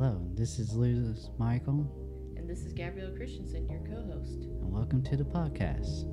Hello, this is Louis Mihael, And this is Gabrielle Christensen, your co host. and welcome to the podcast.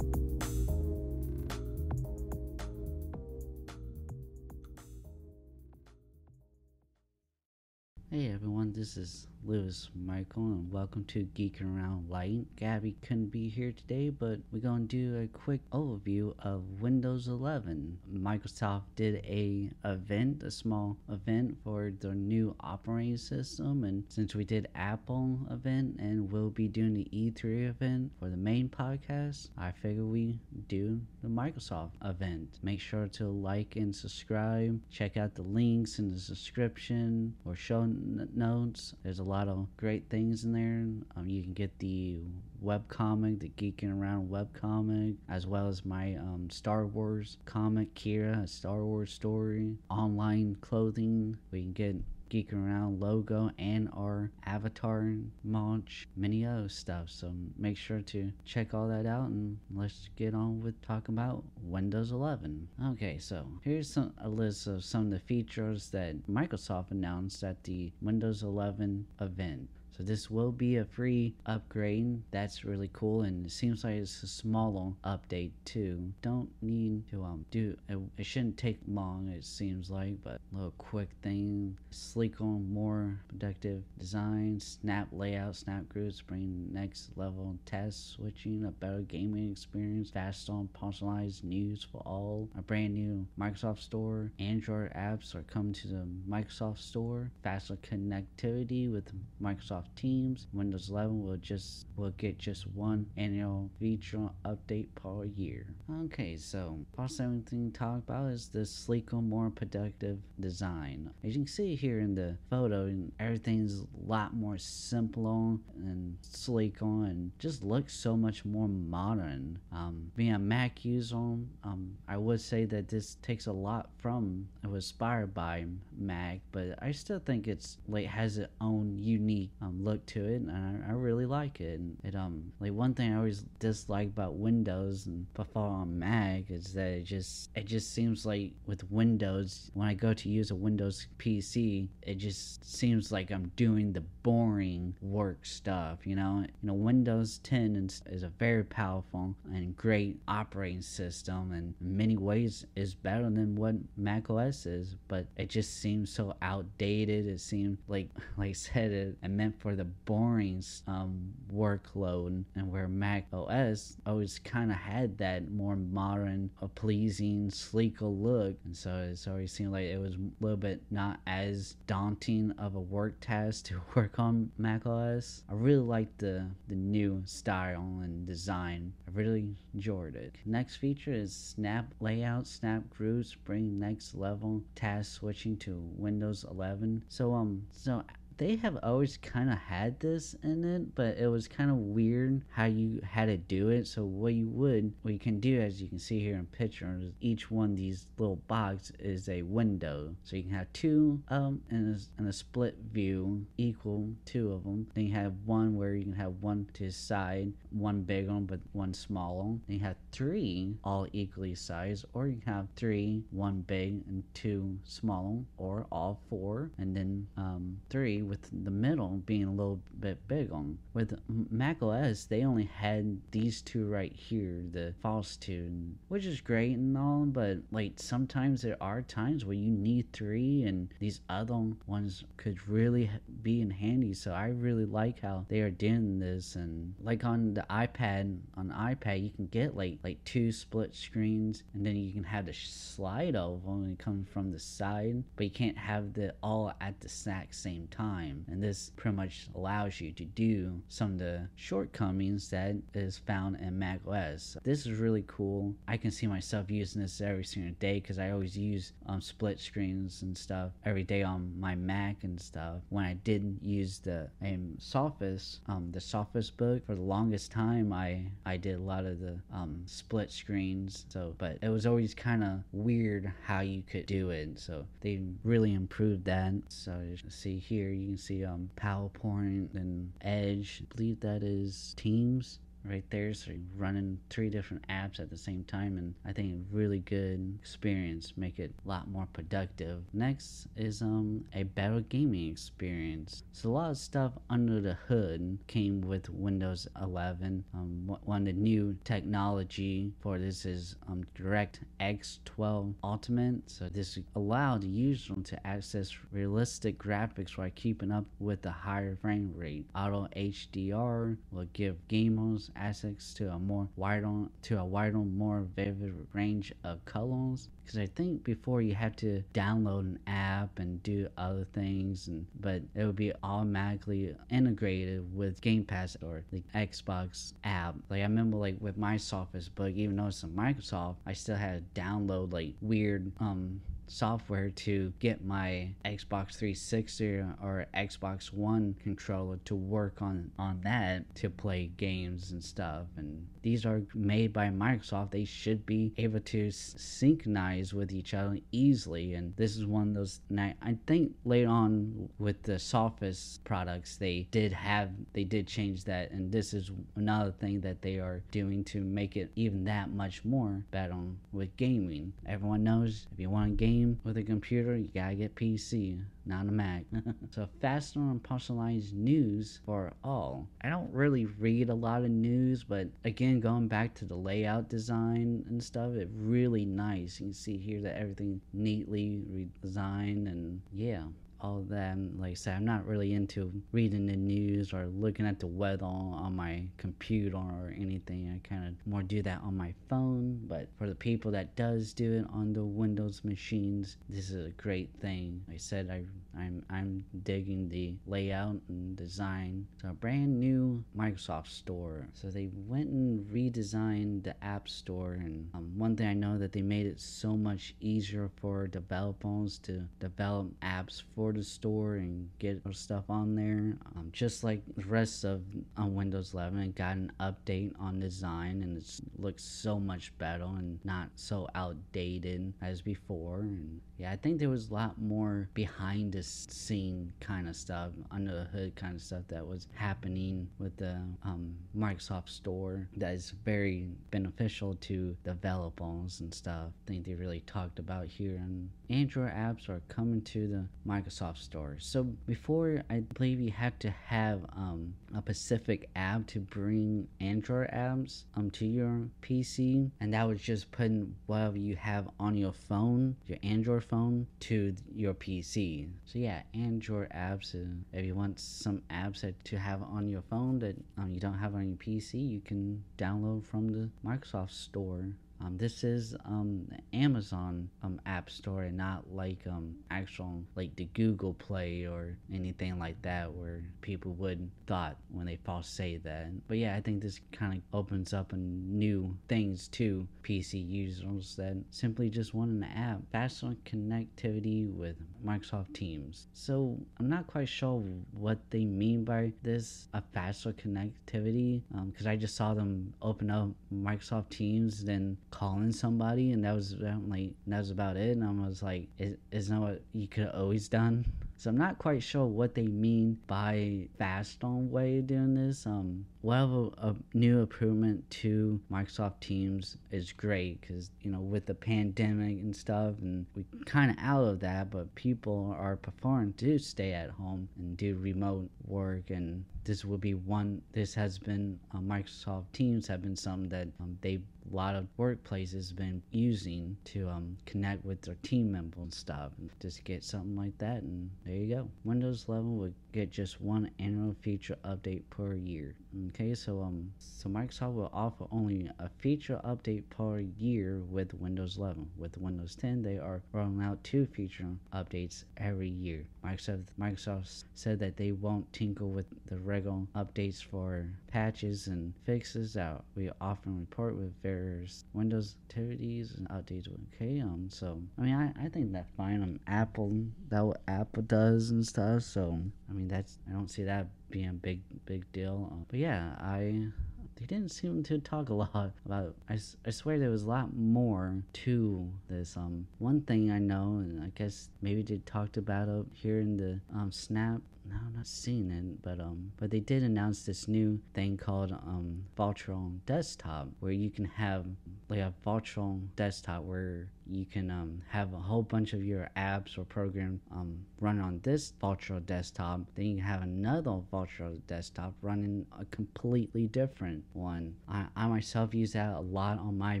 Hey everyone, this is Louis Mihael, and welcome to Geeking Around Lite. Gabby couldn't be here today, but we're gonna do a quick overview of Windows 11. Microsoft did a event, a small event for their new operating system, and since we did Apple event and we'll be doing the E3 event for the main podcast, I figure we do the Microsoft event. Make sure to like and subscribe. Check out the links in the description or show notes. There's a lot of great things in there. Um, you can get the web comic, the Geeking Around web comic, as well as my um, Star Wars comic, Kira, a Star Wars story, online clothing. We can get Geek Around logo and our avatar launch, many other stuff. So make sure to check all that out and let's get on with talking about Windows 11. Okay, so here's some, a list of some of the features that Microsoft announced at the Windows 11 event. So this will be a free upgrade. That's really cool, and it seems like it's a small update too. Don't need to um do it. It shouldn't take long. It seems like, but a little quick thing. Sleek on more productive design, snap layout, snap groups, bring next level task switching, a better gaming experience, fast on personalized news for all. A brand new Microsoft Store. Android apps are coming to the Microsoft Store. Faster connectivity with Microsoft Teams. Windows 11 will just will get just one annual feature update per year. Okay, so first everything to talk about is the sleeker, more productive design. As you can see here in the photo, and everything's a lot more simple and sleek and just looks so much more modern. Um, being a Mac user, um, I would say that this takes a lot from it was inspired by Mac, but I still think it's like has its own unique um, look to it, and I, I really like it. And it um like one thing I always dislike about Windows and before on Mac is that it just it just seems like with Windows when I go to use a Windows PC, it just seems like I'm doing the boring work stuff. You know, you know Windows 10 is, is a very powerful and great operating system, and in many ways is better than what Mac OS is, but it just seems so outdated. It seemed like like I said it, it meant for the boring um, workload, and where Mac OS always kind of had that more modern, uh, pleasing, sleeker look, and so it's always seemed like it was a little bit not as daunting of a work task to work on Mac OS. I really like the the new style and design. I really enjoyed it. Next feature is Snap Layout, Snap Groups, bring next level task switching to Windows 11. So um, so they have always kind of had this in it, but it was kind of weird how you had to do it. So what you would, what you can do, as you can see here in pictures, each one of these little box is a window. So you can have two um and a, in a split view, equal two of them. Then you have one where you can have one to the side, one big one but one small one. Then you have three all equally sized, or you can have three, one big and two small, or all four, and then um three with the middle being a little bit big on. With Mac OS, they only had these two right here, the false two, which is great and all, but like sometimes there are times where you need three, and these other ones could really be in handy. So I really like how they are doing this, and like on the iPad, on the iPad you can get like like two split screens, and then you can have the slide over and it comes from the side, but you can't have the all at the exact same time time. And this pretty much allows you to do some of the shortcomings that is found in Mac OS. This is really cool. I can see myself using this every single day because I always use um, split screens and stuff every day on my Mac and stuff. When I did use the um, Surface, um, the Surface book for the longest time, I I did a lot of the um, split screens. So, but it was always kind of weird how you could do it. So they really improved that. So you see here, you can see um PowerPoint and Edge. I believe that is Teams right there. So you're running three different apps at the same time, and I think a really good experience, make it a lot more productive. Next is um a better gaming experience. So a lot of stuff under the hood came with Windows 11. Um, one of the new technology for this is um DirectX 12 Ultimate. So this allowed the user to access realistic graphics while keeping up with the higher frame rate. Auto HDR will give gamers access to a more wider to a wider, more vivid range of colors. Because I think before you have to download an app and do other things, and but it would be automatically integrated with Game Pass or the Xbox app. Like I remember, like with my Surface Book, even though it's a Microsoft, I still had to download like weird um software to get my Xbox 360 or Xbox One controller to work on on that to play games and stuff. And these are made by Microsoft. They should be able to synchronize with each other easily. And this is one of those I think later on with the Surface products they did have they did change that. And this is another thing that they are doing to make it even that much more better with gaming. Everyone knows if you want to game game with a computer, you gotta get PC, not a Mac. so faster and personalized news for all. I don't really read a lot of news, but again, going back to the layout design and stuff, it really nice. You can see here that everything neatly redesigned and yeah, all that. Like I said, I'm not really into reading the news or looking at the weather on my computer or anything. I kind of more do that on my phone. But for the people that does do it on the Windows machines, this is a great thing. Like I said I I'm I'm digging the layout and design. It's a brand new Microsoft Store. So they went and redesigned the App Store, and um, one thing I know that they made it so much easier for developers to develop apps for the store and get stuff on there. Um, just like the rest of on Windows 11, it got an update on design, and it looks so much better and not so outdated as before. And yeah, I think there was a lot more behind the scene kind of stuff, under the hood kind of stuff that was happening with the um, Microsoft Store that is very beneficial to developers and stuff. I think they really talked about here. And Android apps are coming to the Microsoft Store. So before, I believe you had to have um, a specific app to bring Android apps um, to your PC, and that was just putting whatever you have on your phone, your Android phone, to your PC. So yeah, and your apps. Uh, if you want some apps that to have on your phone that um, you don't have on your PC, you can download from the Microsoft Store. Um, this is um, Amazon um, App Store and not like um, actual like the Google Play or anything like that where people would thought when they first say that. But yeah, I think this kind of opens up a new things to PC users that simply just want an app, faster connectivity with Microsoft Teams. So I'm not quite sure what they mean by this a faster connectivity because um, I just saw them open up Microsoft Teams then calling somebody, and that was like that was about it. And I was like, is, is that what you could have always done? So I'm not quite sure what they mean by fast on way of doing this. Um, a, a new improvement to Microsoft Teams is great because you know with the pandemic and stuff, and we kind of out of that, but people are preferring to stay at home and do remote work, and this will be one. This has been uh, Microsoft Teams have been something that um, they a lot of workplaces been using to um, connect with their team members and stuff. And just get something like that and there you go. Windows 11 would get just one annual feature update per year. Okay, so um, so Microsoft will offer only a feature update per year with Windows 11. With Windows 10, they are rolling out two feature updates every year. Microsoft Microsoft said that they won't tinker with the regular updates for patches and fixes out. we often report with various Windows activities and updates. Okay, um, so I mean, I, I think that's fine. Um, Apple that what Apple does and stuff. So I mean, that's I don't see that being a big big deal. Uh, but yeah, I they didn't seem to talk a lot about I, I swear there was a lot more to this um one thing i know and i guess maybe they talked about it here in the um snap no, I'm not seeing it, but um, but they did announce this new thing called um virtual desktop, where you can have like a virtual desktop where you can um have a whole bunch of your apps or program um run on this virtual desktop. Then you can have another virtual desktop running a completely different one. I, I myself use that a lot on my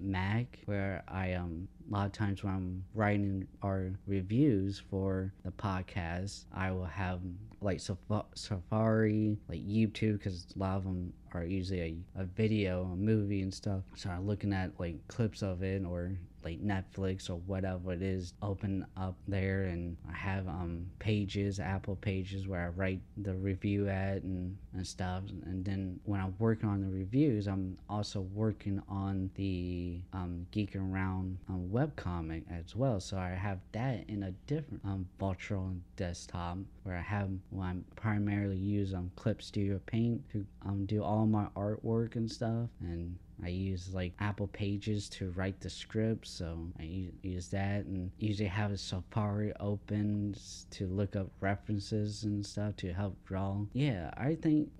Mac, where I um a lot of times when I'm writing our reviews for the podcast, I will have like Safari, like YouTube, because a lot of them are usually a, a video, a movie, and stuff. So I'm looking at like clips of it or like Netflix or whatever it is open up there and I have um pages, Apple pages where I write the review at and, and stuff. And then when I'm working on the reviews I'm also working on the um geeking around um, webcomic as well. So I have that in a different um virtual desktop where I have well, I primarily use um Clip Studio Paint to um do all my artwork and stuff. And I use like Apple Pages to write the script, so I use that and usually have a Safari open to look up references and stuff to help draw. Yeah, I think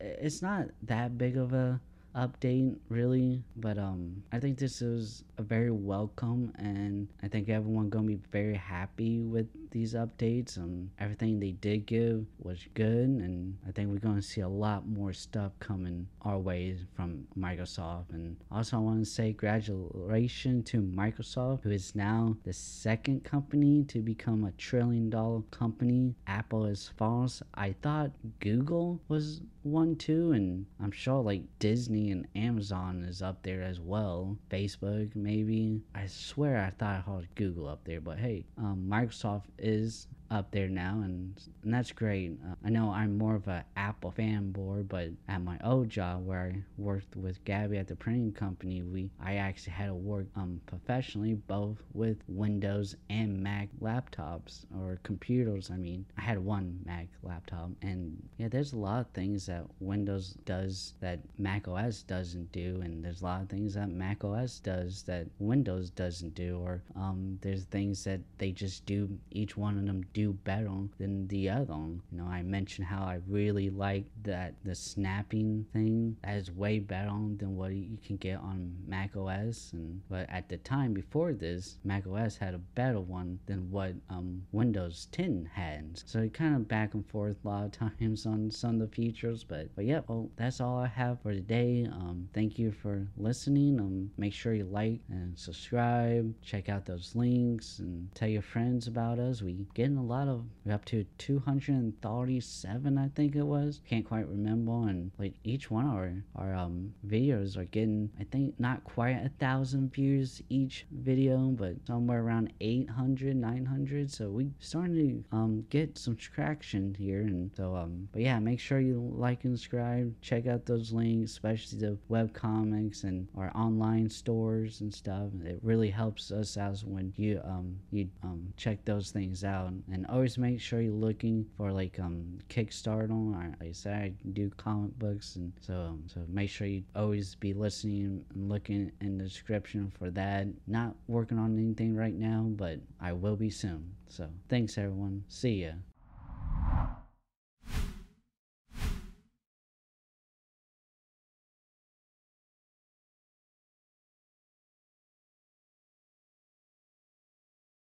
it's not that big of a update really. But um i think this is a very welcome and i think everyone gonna be very happy with these updates and everything they did give was good. And i think we're gonna see a lot more stuff coming our way from microsoft. And also i want to say congratulations to microsoft who is now the second company to become a trillion dollar company. Apple is false. I thought google was one too and i'm sure like disney and amazon is up there as well. Facebook maybe. I swear i thought i heard google up there but hey um, microsoft is up there now, and, and that's great. Uh, I know I'm more of a Apple fanboy, but at my old job where I worked with Gabby at the printing company, we I actually had to work um, professionally both with Windows and Mac laptops or computers. I mean, I had one Mac laptop, and yeah, there's a lot of things that Windows does that Mac OS doesn't do, and there's a lot of things that Mac OS does that Windows doesn't do, or um, there's things that they just do. Each one of them do better than the other. You know, I mentioned how I really like that the snapping thing that is way better than what you can get on Mac OS. And but at the time before this, Mac OS had a better one than what um, Windows 10 had. So kind of back and forth a lot of times on some of the features. But but yeah, well that's all I have for today. Um, thank you for listening. Um, make sure you like and subscribe. Check out those links and tell your friends about us. We getting a lot of up to 237 i think it was. Can't quite remember. And like each one of our, our um videos are getting i think not quite a thousand views each video but somewhere around 800 900 so we starting to um get some traction here. And so um but yeah make sure you like and subscribe. Check out those links especially the web comics and our online stores and stuff. It really helps us out when you um you um check those things out. and always make sure you're looking for like um Kickstarter. I, I said I do comic books, and so um, so make sure you always be listening and looking in the description for that. Not working on anything right now, but I will be soon. So thanks everyone. See ya.